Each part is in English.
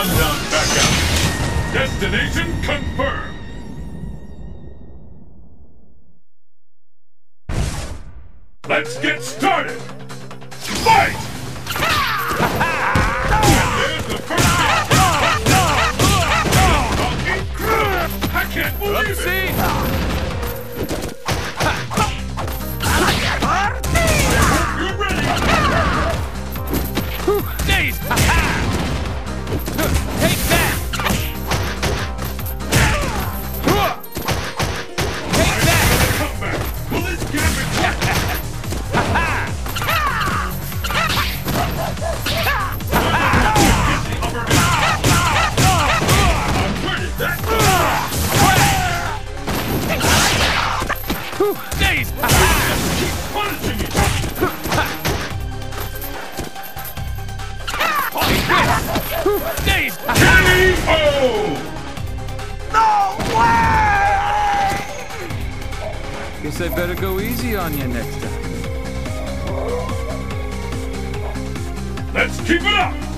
Back out. Destination confirmed. Let's get started. Fight! There's the first! I. You're ready. Days! Ha-ha! Keep punishing each other. Days! Ha-ha! Guess I better go easy on you next time. Let's keep it up!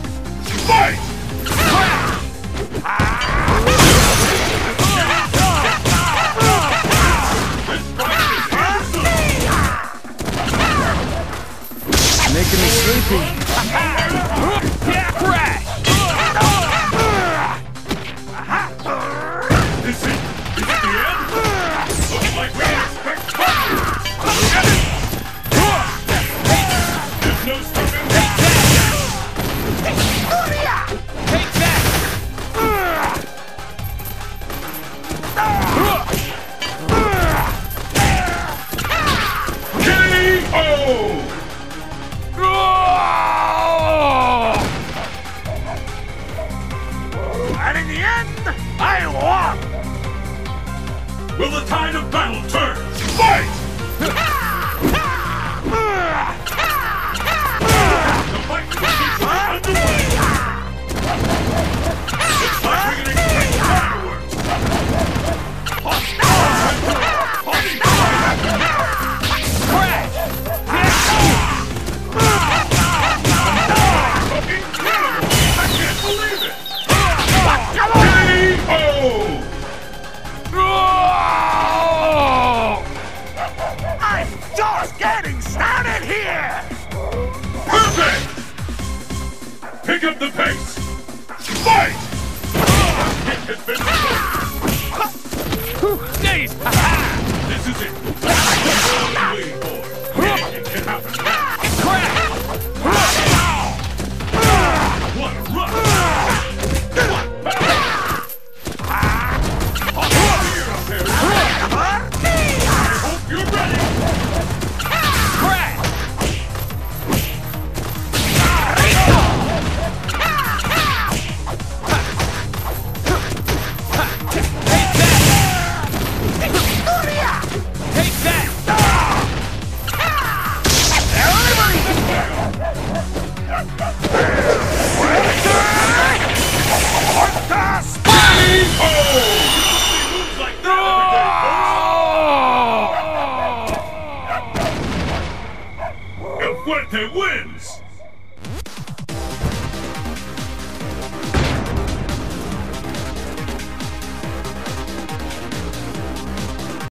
Sleepy. Crash! This is, I won! Will the tide of battle turn? Fight getting started here! Perfect! Pick up the pace! Fuerte wins!